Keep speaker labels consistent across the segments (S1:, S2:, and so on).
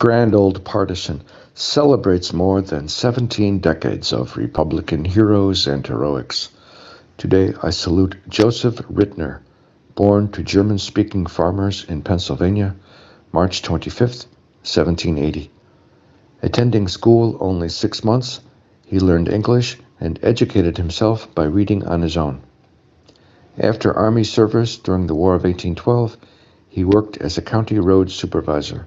S1: Grand Old Partisan celebrates more than 17 decades of Republican heroes and heroics. Today, I salute Joseph Ritner, born to German speaking farmers in Pennsylvania, March 25, 1780. Attending school only six months, he learned English and educated himself by reading on his own. After Army service during the War of 1812, he worked as a county road supervisor.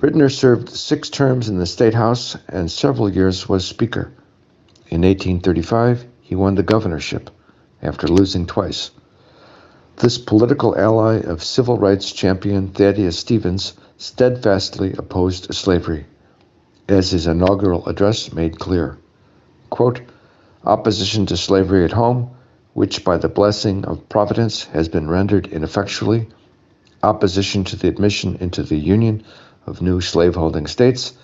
S1: Ritner served six terms in the State House and several years was Speaker. In 1835, he won the governorship after losing twice. This political ally of civil rights champion Thaddeus Stevens steadfastly opposed slavery, as his inaugural address made clear. Quote, Opposition to slavery at home, which by the blessing of Providence has been rendered ineffectually, opposition to the admission into the Union of new slaveholding states,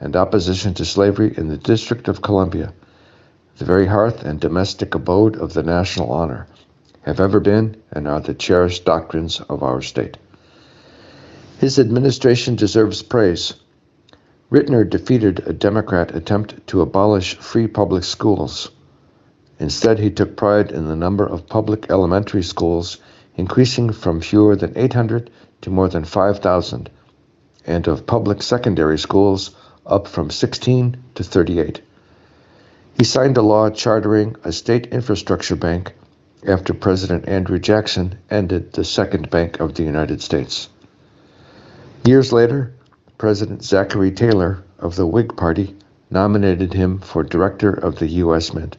S1: and opposition to slavery in the District of Columbia the very hearth and domestic abode of the national honor, have ever been and are the cherished doctrines of our state. His administration deserves praise. Ritner defeated a Democrat attempt to abolish free public schools. Instead, he took pride in the number of public elementary schools increasing from fewer than 800 to more than 5,000, and of public secondary schools up from 16 to 38. He signed a law chartering a state infrastructure bank after President Andrew Jackson ended the Second Bank of the United States. Years later, President Zachary Taylor of the Whig Party nominated him for director of the U.S. Mint.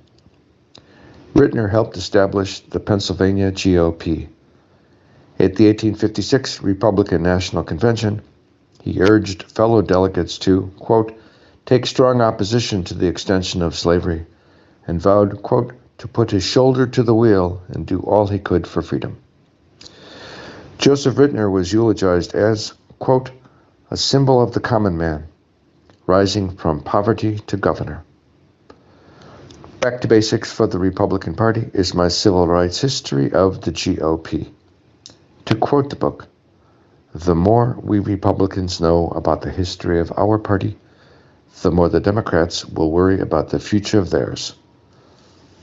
S1: Ritner helped establish the Pennsylvania GOP. At the 1856 Republican National Convention, he urged fellow delegates to, quote, take strong opposition to the extension of slavery, and vowed, quote, to put his shoulder to the wheel and do all he could for freedom. Joseph Ritner was eulogized as, quote, a symbol of the common man, rising from poverty to governor. Back to basics for the Republican Party is my civil rights history of the GOP. To quote the book, the more we Republicans know about the history of our party, the more the Democrats will worry about the future of theirs.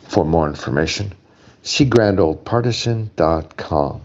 S1: For more information, see grandoldpartisan.com.